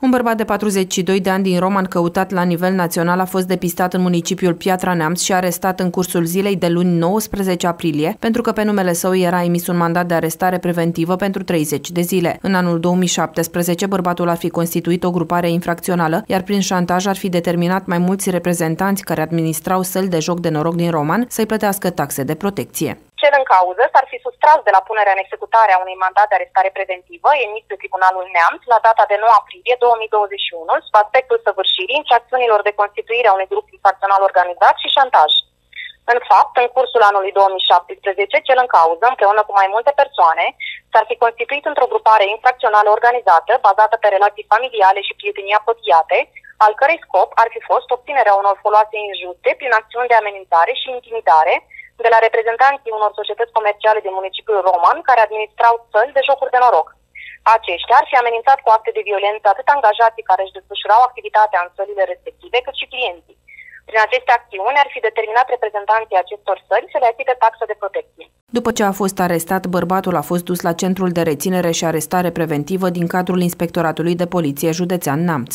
Un bărbat de 42 de ani din Roman căutat la nivel național a fost depistat în municipiul Piatra Neamț și arestat în cursul zilei de luni 19 aprilie, pentru că pe numele său era emis un mandat de arestare preventivă pentru 30 de zile. În anul 2017, bărbatul ar fi constituit o grupare infracțională, iar prin șantaj ar fi determinat mai mulți reprezentanți care administrau săli de joc de noroc din Roman să-i plătească taxe de protecție. Cel în cauză s-ar fi sustras de la punerea în executare a unui mandat de arestare preventivă emis de Tribunalul Neamț la data de 9 aprilie 2021 sub aspectul săvârșirii infracțiunilor de constituire a unui grup infracțional organizat și șantaj. În fapt, în cursul anului 2017, cel în cauză, împreună cu mai multe persoane, s-ar fi constituit într-o grupare infracțională organizată, bazată pe relații familiale și prietenii apropiate, al cărei scop ar fi fost obținerea unor foloase injuste prin acțiuni de amenințare și intimidare, de la reprezentanții unor societăți comerciale din municipiul Roman care administrau țări de jocuri de noroc. Aceștia ar fi amenințat cu acte de violență atât angajații care își desfășurau activitatea în țările respective, cât și clienții. Prin aceste acțiuni ar fi determinat reprezentanții acestor țări să le achite taxă de protecție. După ce a fost arestat, bărbatul a fost dus la centrul de reținere și arestare preventivă din cadrul Inspectoratului de Poliție Județean Namț.